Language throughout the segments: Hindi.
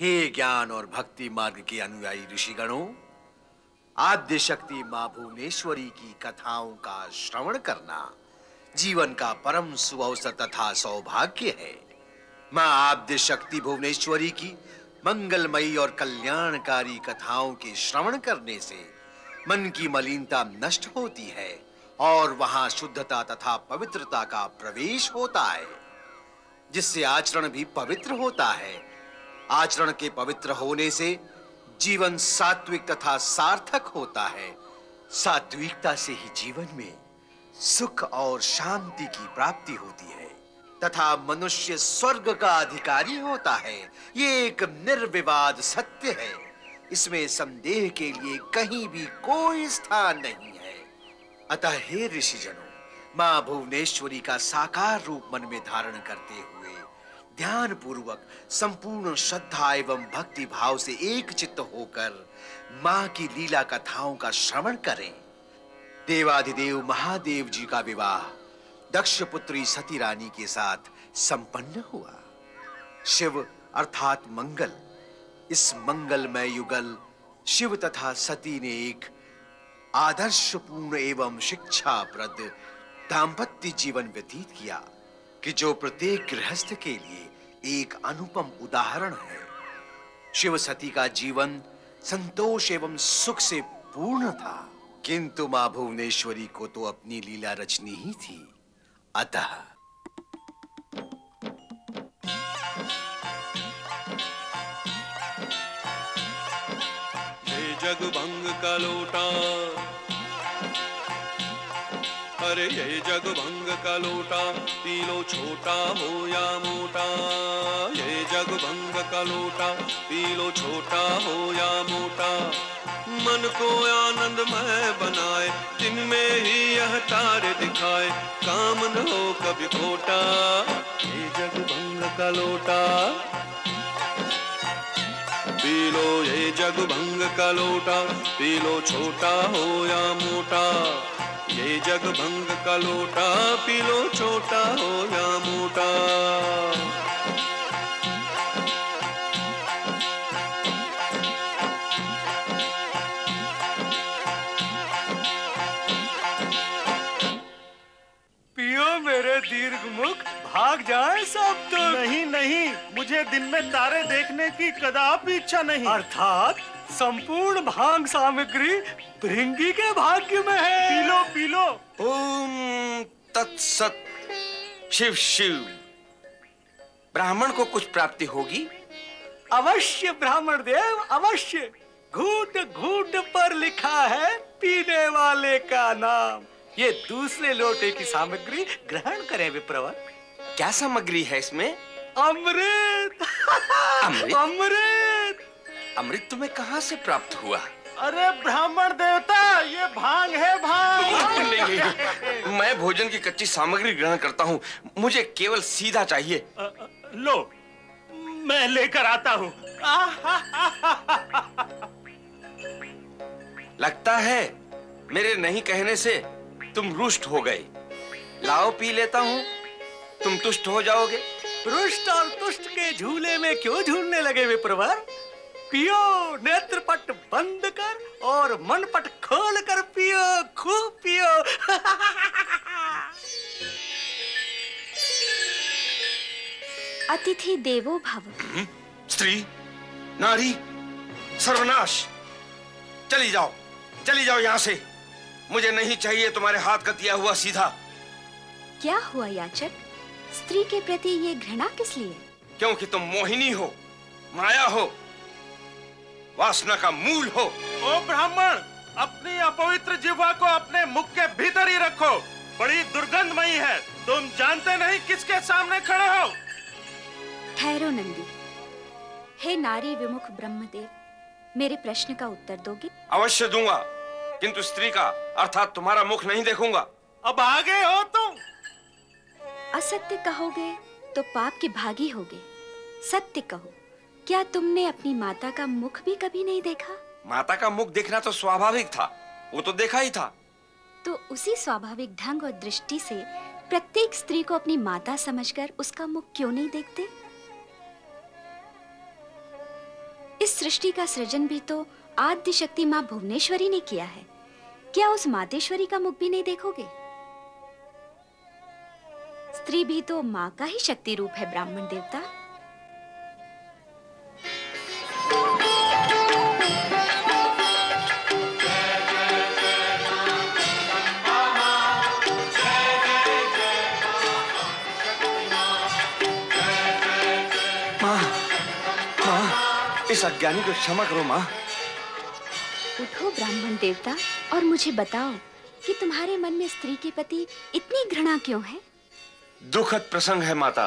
हे ज्ञान और भक्ति मार्ग के अनुयायी ऋषिगणों आद्य शक्ति माँ भुवनेश्वरी की कथाओं का श्रवण करना जीवन का परम सुअवसर तथा सौभाग्य है। माँ आद्य शक्ति भुवनेश्वरी की मंगलमयी और कल्याणकारी कथाओं के श्रवण करने से मन की मलिनता नष्ट होती है और वहाँ शुद्धता तथा पवित्रता का प्रवेश होता है, जिससे आचरण भी पवित्र होता है। आचरण के पवित्र होने से जीवन सात्विक तथा सार्थक होता है। सात्विकता से ही जीवन में सुख और शांति की प्राप्ति होती है, तथा मनुष्य स्वर्ग का अधिकारी होता है। ये एक निर्विवाद सत्य है। इसमें संदेह के लिए कहीं भी कोई स्थान नहीं है। अतः हे ऋषिजनों, माँ भुवनेश्वरी का साकार रूप मन में धारण करते हुए ध्यान पूर्वक संपूर्ण श्रद्धा एवं भक्ति भाव से एक चित्त होकर माँ की लीला कथाओं का श्रवण करें। देवाधिदेव महादेव जी का विवाह दक्ष पुत्री सती रानी के साथ संपन्न हुआ। शिव अर्थात मंगल, इस मंगलमय युगल शिव तथा सती ने एक आदर्शपूर्ण एवं शिक्षाप्रद दाम्पत्य जीवन व्यतीत किया। कि जो प्रत्येक गृहस्थ के लिए एक अनुपम उदाहरण है। शिव सती का जीवन संतोष एवं सुख से पूर्ण था। किंतु माँ भुवनेश्वरी को तो अपनी लीला रचनी ही थी। अतः जग भंग का लोटा अरे ये जग भंग का लोटा पी लो छोटा हो या मोटा। ये जग भंग का लोटा पी लो छोटा हो या मोटा। मन को आनंदमय बनाए, दिन में ही यह तारे दिखाए। काम न हो कभी खोटा, ये जग भंग का लोटा। पी लो ये जग भंग का लोटा पी लो छोटा हो या मोटा। ये जग भंग का लोटा पी लो छोटा हो या मोटा। पियो मेरे दीर्घ मुख भाग जाए सब तो नहीं नहीं मुझे दिन में तारे देखने की कदापि इच्छा नहीं। अर्थात संपूर्ण भाँग सामग्री भृंगी के भाग्य में है। पी लो पी लो ओम तत्सत शिव शिव। ब्राह्मण को कुछ प्राप्ति होगी? अवश्य ब्राह्मण देव अवश्य। घूट घूट पर लिखा है पीने वाले का नाम। ये दूसरे लोटे की सामग्री ग्रहण करें विप्रवर। क्या सामग्री है इसमें? अमृत? अमृत? अमृत तुम्हें कहाँ से प्राप्त हुआ? अरे ब्राह्मण देवता ये भाँग है भाँग। नहीं। मैं भोजन की कच्ची सामग्री ग्रहण करता हूँ। मुझे केवल सीधा चाहिए। लो मैं लेकर आता हूँ। लगता है मेरे नहीं कहने से तुम रुष्ट हो गए। लाओ पी लेता हूँ। तुम तुष्ट हो जाओगे। पृष्ठ और तुष्ट के झूले में क्यों झूलने लगे विप्रवर? पियो नेत्रपट बंद कर और मन पट खोल कर पियो खूब पियो। अतिथि देवो भव। स्त्री नारी सर्वनाश। चली जाओ चली जाओ यहाँ से। मुझे नहीं चाहिए तुम्हारे हाथ का दिया हुआ सीधा। क्या हुआ याचक? स्त्री के प्रति ये घृणा किस लिए? क्योंकि तुम मोहिनी हो माया हो वासना का मूल हो। ओ ब्राह्मण अपनी अपवित्र जीवा को अपने मुख के भीतर ही रखो। बड़ी दुर्गंधमयी है। तुम जानते नहीं किसके सामने खड़े हो। ठहरो नंदी। हे नारी विमुख ब्रह्मदेव मेरे प्रश्न का उत्तर दोगे? अवश्य दूँगा। किंतु स्त्री का अर्थात तुम्हारा मुख नहीं देखूँगा। अब आगे हो तुम। असत्य कहोगे तो पाप के भागी होगे। सत्य कहो। क्या तुमने अपनी माता का मुख भी कभी नहीं देखा? माता का मुख देखना तो स्वाभाविक था। वो तो देखा ही था। तो उसी स्वाभाविक ढंग और दृष्टि से प्रत्येक स्त्री को अपनी माता समझकर उसका मुख क्यों नहीं देखते? इस सृष्टि का सृजन भी तो आद्य शक्ति माँ भुवनेश्वरी ने किया है। क्या उस मातेश्वरी का मुख भी नहीं देखोगे? स्त्री भी तो माँ का ही शक्ति रूप है ब्राह्मण देवता। इस अज्ञानी को क्षमा करो माँ। उठो ब्राह्मण देवता और मुझे बताओ कि तुम्हारे मन में स्त्री के प्रति इतनी घृणा क्यों है? दुखद प्रसंग है माता।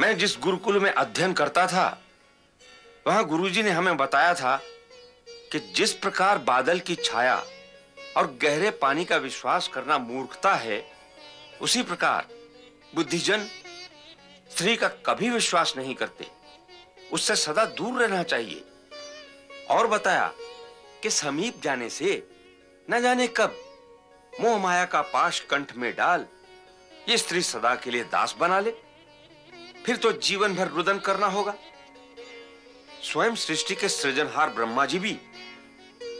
मैं जिस गुरुकुल में अध्ययन करता था वहाँ गुरुजी ने हमें बताया था कि जिस प्रकार बादल की छाया और गहरे पानी का विश्वास करना मूर्खता है उसी प्रकार बुद्धिजन स्त्री का कभी विश्वास नहीं करते। उससे सदा दूर रहना चाहिए। और बताया कि समीप जाने से, न जाने कब, मोह माया का पाश कंठ में डाल, ये स्त्री सदा के लिए दास बना ले। फिर तो जीवन भर रुदन करना होगा। स्वयं सृष्टि के सृजनहार ब्रह्मा जी भी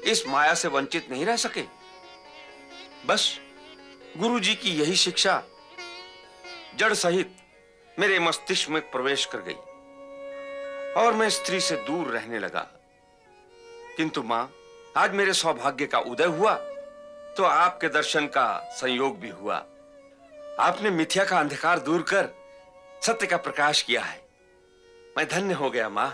इस माया से वंचित नहीं रह सके। बस गुरु जी की यही शिक्षा, जड़ सहित मेरे मस्तिष्क में प्रवेश कर गई। और मैं स्त्री से दूर रहने लगा। किंतु माँ आज मेरे सौभाग्य का उदय हुआ तो आपके दर्शन का संयोग भी हुआ। आपने मिथ्या का अंधकार दूर कर सत्य का प्रकाश किया है। मैं धन्य हो गया माँ।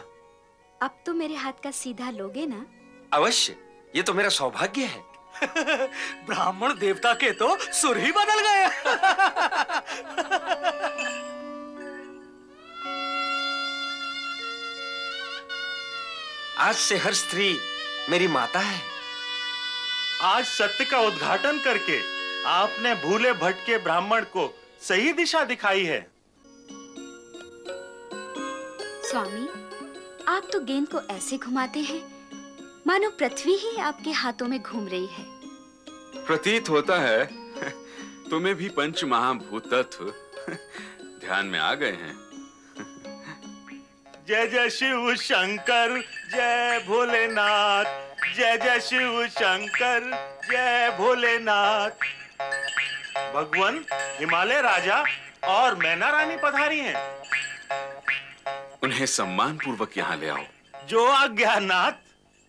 अब तो मेरे हाथ का सीधा लोगे ना? अवश्य ये तो मेरा सौभाग्य है। ब्राह्मण देवता के तो सुर ही बदल गए। आज से हर स्त्री मेरी माता है। आज सत्य का उद्घाटन करके आपने भूले भटके ब्राह्मण को सही दिशा दिखाई है। स्वामी आप तो गेंद को ऐसे घुमाते हैं। मानो पृथ्वी ही आपके हाथों में घूम रही है। प्रतीत होता है तुम्हें भी पंच महाभूत तत्व ध्यान में आ गए हैं। जय जय शिव शंकर जय भोलेनाथ। जय जय शिव शंकर जय भोलेनाथ। भगवान हिमालय राजा और मैना रानी पधारी हैं। उन्हें सम्मान पूर्वक यहाँ ले आओ। जो आज्ञानाथ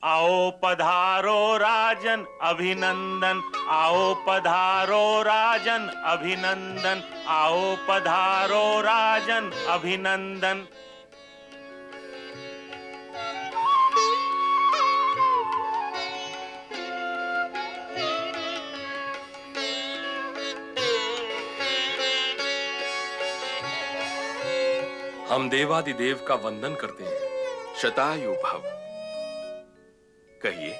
आओ पधारो राजन अभिनंदन। आओ पधारो राजन अभिनंदन। आओ पधारो राजन अभिनंदन। हम देवादिदेव का वंदन करते हैं। शतायु भव। कहिए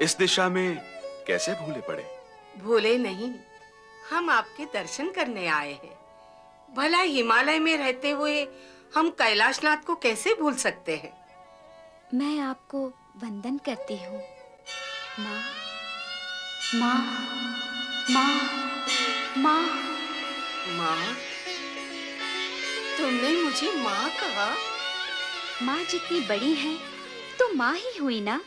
इस दिशा में कैसे भूले पड़े? भूले नहीं हम आपके दर्शन करने आए हैं। भला हिमालय में रहते हुए हम कैलाशनाथ को कैसे भूल सकते हैं? मैं आपको वंदन करती हूँ। माँ माँ माँ माँ। माँ तुमने मुझे माँ कहा। माँ जितनी बड़ी है तो माँ ही हुई ना?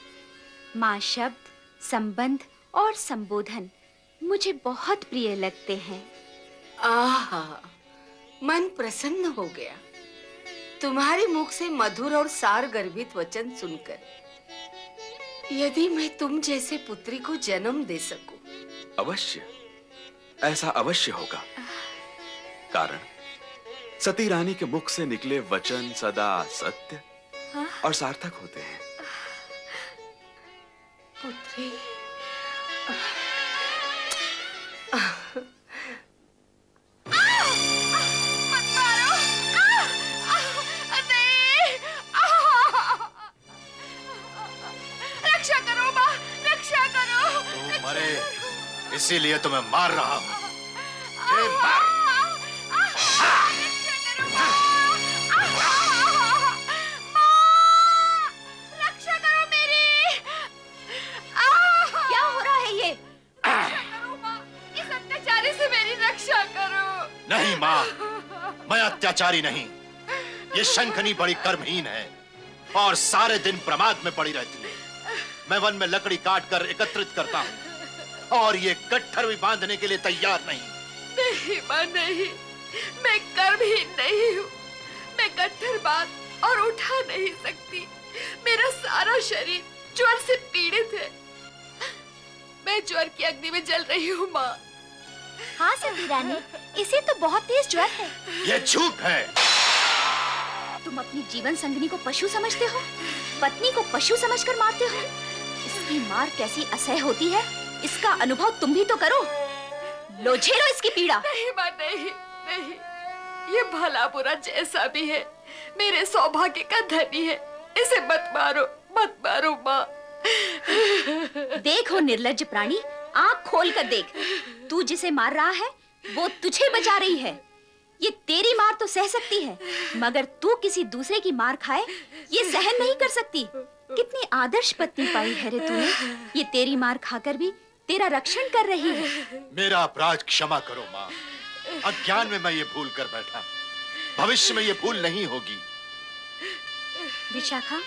माँ शब्द संबंध और संबोधन मुझे बहुत प्रिय लगते हैं। आहा मन प्रसन्न हो गया। तुम्हारे मुख से मधुर और सार गर्भित वचन सुनकर। यदि मैं तुम जैसे पुत्री को जन्म दे सकूँ। अवश्य ऐसा अवश्य होगा। कारण? सती रानी के मुख से निकले वचन सदा सत्य और सार्थक होते हैं। पुत्री। रक्षा करो माँ रक्षा करो। तू मरे इसीलिए तुम्हें मार रहा हूँ। मार। अत्याचारी नहीं। ये शंखनी बड़ी कर्महीन है और सारे दिन प्रमाद में पड़ी रहती है। मैं वन में लकड़ी काट कर एकत्रित करता हूँ और ये गट्ठर भी बांधने के लिए तैयार नहीं। नहीं, माँ, नहीं। मैं कर्महीन नहीं हूँ। मैं गट्ठर बात और उठा नहीं सकती। मेरा सारा शरीर ज्वर से पीड़ित है। मैं ज्वर की अग्नि में जल रही हूँ, माँ। हाँ सती रानी इसे तो बहुत तेज ज्वर है। ये झूठ है। तुम अपनी जीवन संगनी को पशु समझते हो? पत्नी को पशु समझकर मारते हो? इसकी मार कैसी असह होती है? इसका अनुभव तुम भी तो करो। लो झेलो इसकी पीड़ा। नहीं माँ नहीं नहीं। ये भला बुरा जैसा भी है। मेरे सौभाग्य का धनी है। इसे मत मारो मत मारो माँ। देखो निर्लज प्राणी आँख खोल कर देख। तू जिसे मार रहा है वो तुझे बचा रही है। ये तेरी मार तो सह सकती है मगर तू किसी दूसरे की मार खाए ये सहन नहीं कर सकती। कितनी आदर्श पत्नी पाई है रे तूने। ये तेरी मार खाकर भी तेरा रक्षण कर रही है। मेरा अपराध क्षमा करो माँ। अज्ञान में मैं ये भूल कर बैठा। भविष्य में ये भूल नहीं होगी। विशाखा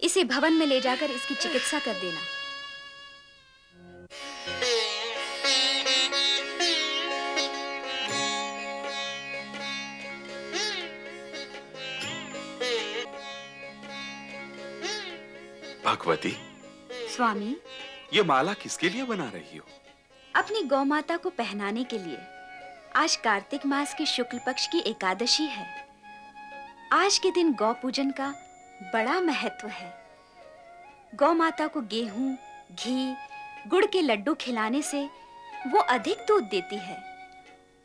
इसे भवन में ले जाकर इसकी चिकित्सा कर देना। भगवती स्वामी। ये माला किसके लिए बना रही हो? अपनी गौ माता को पहनाने के लिए। आज कार्तिक मास के शुक्ल पक्ष की एकादशी है। आज के दिन गौ पूजन का बड़ा महत्व है। गौ माता को गेहूँ घी गुड़ के लड्डू खिलाने से वो अधिक दूध देती है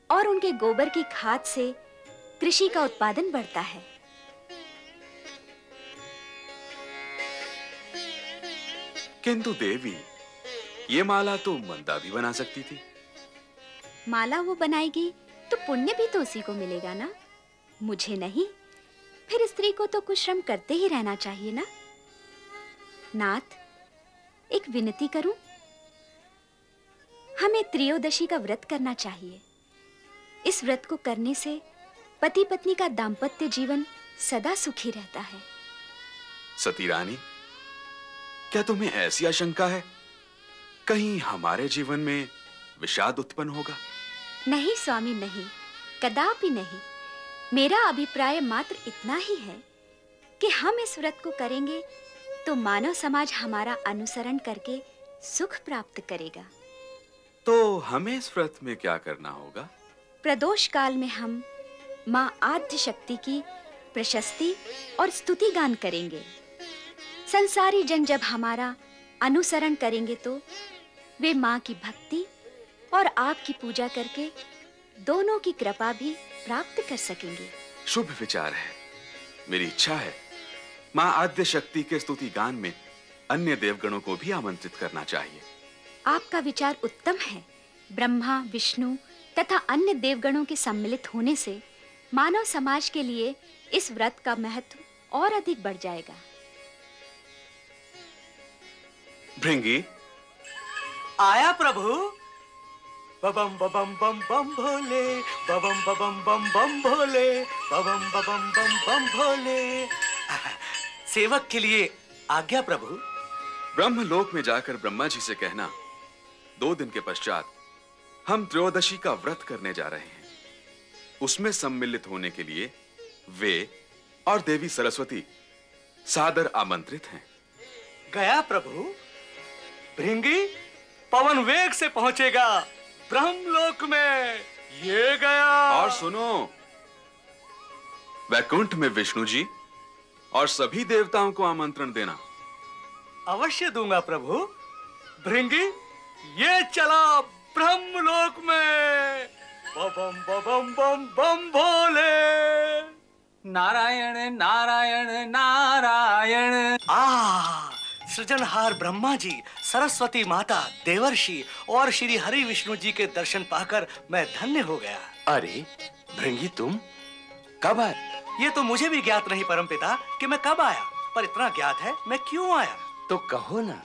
और उनके गोबर की खाद से कृषि का उत्पादन बढ़ता है। किंतु देवी ये माला तो मंदा भी बना सकती थी। माला वो बनाएगी तो पुण्य भी तो उसी को मिलेगा ना? मुझे नहीं फिर स्त्री को तो कुछ श्रम करते ही रहना चाहिए ना? नाथ एक विनती करूँ? हमें त्रियोदशी का व्रत करना चाहिए। इस व्रत को करने से पति पत्नी का दाम्पत्य जीवन सदा सुखी रहता है। सती रानी क्या तुम्हें ऐसी आशंका है? कहीं हमारे जीवन में विषाद उत्पन्न होगा? नहीं स्वामी नहीं। कदापि नहीं। मेरा अभिप्राय मात्र इतना ही है कि हम इस व्रत को करेंगे तो मानव समाज हमारा अनुसरण करके सुख प्राप्त करेगा। तो हमें इस व्रत में क्या करना होगा? प्रदोष काल में हम माँ आद्य शक्ति की प्रशस्ति और स्तुति गान करेंगे। संसारी जन जब हमारा अनुसरण करेंगे तो वे माँ की भक्ति और आपकी पूजा करके दोनों की कृपा भी प्राप्त कर सकेंगे। शुभ विचार है। मेरी इच्छा है माँ आद्य शक्ति के स्तुति गान में अन्य देवगणों को भी आमंत्रित करना चाहिए। आपका विचार उत्तम है। ब्रह्मा विष्णु तथा अन्य देवगणों के सम्मिलित होने से मानव समाज के लिए इस व्रत का महत्व और अधिक बढ़ जाएगा। भृंगी। आया प्रभु। बबम बबम बम बम भोले। बबम बबम बम बम भोले। बबम बबम बम बम भोले। सेवक के लिए आज्ञा प्रभु। ब्रह्मलोक में जाकर ब्रह्मा जी से कहना दो दिन के पश्चात हम त्रयोदशी का व्रत करने जा रहे हैं। उसमें सम्मिलित होने के लिए वे और देवी सरस्वती सादर आमंत्रित हैं। गया प्रभु। भृंगी पवन वेग से पहुंचेगा। ब्रह्मलोक में ये गया। और सुनो वैकुंठ में विष्णु जी और सभी देवताओं को आमंत्रण देना। अवश्य दूँगा प्रभु। भृंगी ये चला ब्रह्मलोक में। बम बम बम बम भोले। नारायण नारायण नारायण। आ सृजनहार ब्रह्मा जी सरस्वती माता देवर्षि और श्री हरि विष्णु जी के दर्शन पाकर मैं धन्य हो गया। अरे भृंगी तुम कब आए? ये तो मुझे भी ज्ञात नहीं परम पिता कि मैं कब आया। पर इतना ज्ञात है मैं क्यों आया? तो कहो ना।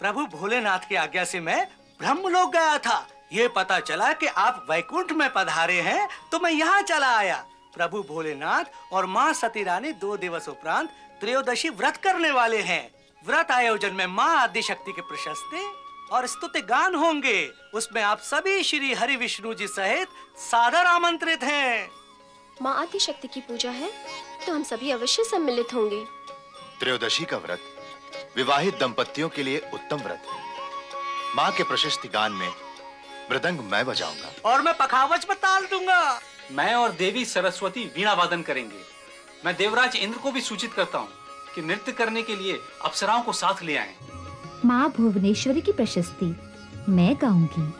प्रभु भोलेनाथ की आज्ञा से मैं ब्रह्मलोक गया था। ये पता चला कि आप वैकुंठ में पधारे हैं तो मैं यहाँ चला आया। प्रभु भोलेनाथ और माँ सती रानी दो दिवस उपरांत त्रयोदशी व्रत करने वाले हैं। व्रत आयोजन में माँ आदि शक्ति के प्रशस्ति और स्तुति गान होंगे। उसमें आप सभी श्री हरि विष्णु जी सहित सादर आमंत्रित हैं। माँ आदि शक्ति की पूजा है तो हम सभी अवश्य सम्मिलित होंगे। त्रयोदशी का व्रत विवाहित दंपतियों के लिए उत्तम व्रत। है माँ के प्रशस्ति गान में मृदंग मैं बजाऊँगा। और मैं पखावज में ताल दूँगा। मैं और देवी सरस्वती वीणा वादन करेंगे। मैं देवराज इंद्र को भी सूचित करता हूँ। कि नृत्य करने के लिए अप्सराओं को साथ ले आए। माँ भुवनेश्वरी की प्रशस्ति, मैं गाऊँगी।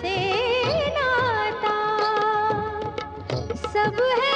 से नाता। सब है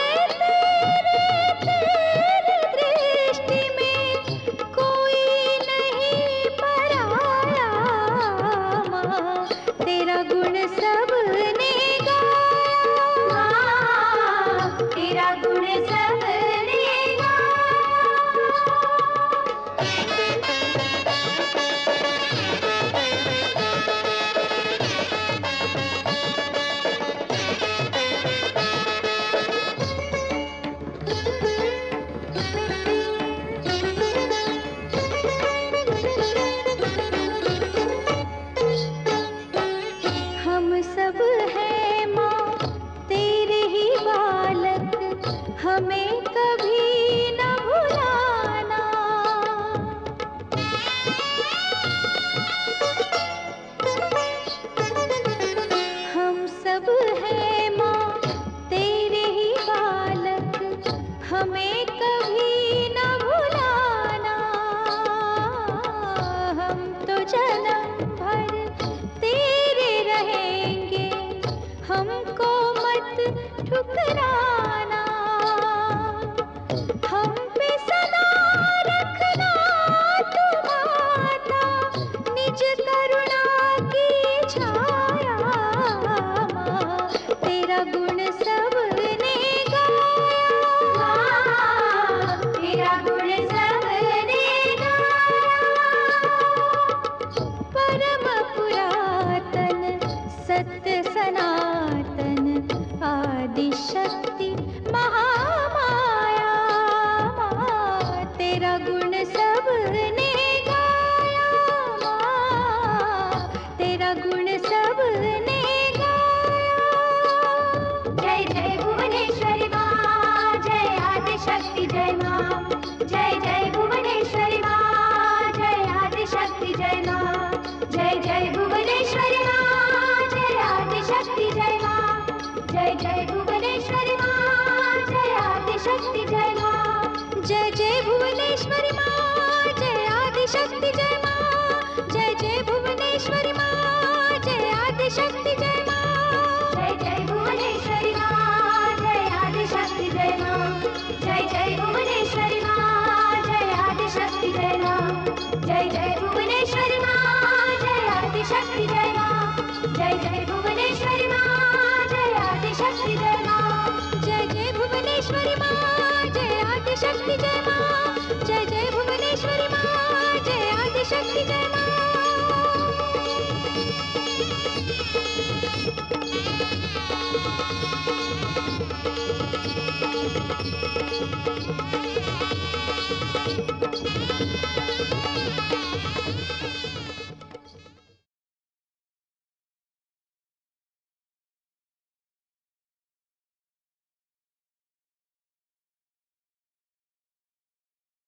Música